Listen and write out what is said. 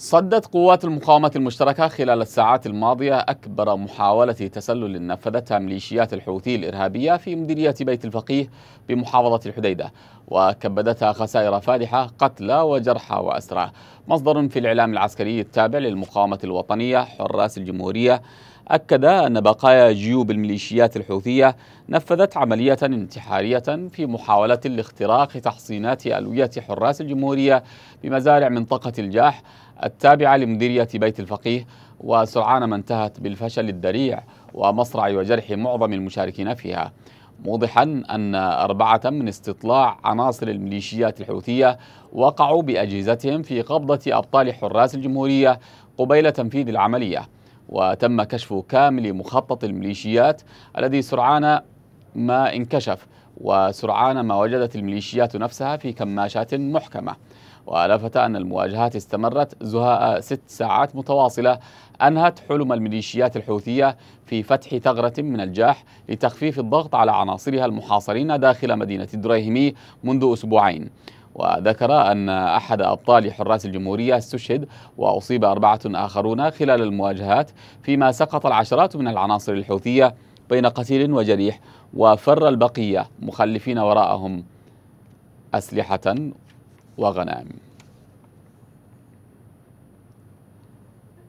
صدت قوات المقاومة المشتركة خلال الساعات الماضية أكبر محاولة تسلل نفذتها ميليشيات الحوثي الإرهابية في مديرية بيت الفقيه بمحافظة الحديدة وكبدتها خسائر فادحة قتلى وجرحى وأسرى. مصدر في الإعلام العسكري التابع للمقاومة الوطنية حراس الجمهورية أكد أن بقايا جيوب الميليشيات الحوثية نفذت عملية انتحارية في محاولة لاختراق تحصينات ألوية حراس الجمهورية بمزارع منطقة الجاح التابعة لمديرية بيت الفقيه وسرعان ما انتهت بالفشل الذريع ومصرع وجرح معظم المشاركين فيها. موضحا أن أربعة من استطلاع عناصر الميليشيات الحوثية وقعوا بأجهزتهم في قبضة أبطال حراس الجمهورية قبيل تنفيذ العملية وتم كشف كامل مخطط الميليشيات الذي سرعان ما انكشف. وسرعان ما وجدت الميليشيات نفسها في كماشات محكمة. ولفت أن المواجهات استمرت زهاء ست ساعات متواصلة أنهت حلم الميليشيات الحوثية في فتح ثغرة من الجاح لتخفيف الضغط على عناصرها المحاصرين داخل مدينة الدريهمي منذ أسبوعين. وذكر أن أحد أبطال حراس الجمهورية استشهد وأصيب أربعة آخرون خلال المواجهات فيما سقط العشرات من العناصر الحوثية بين قتيل وجريح وفر البقية مخلفين وراءهم أسلحة وغنائم.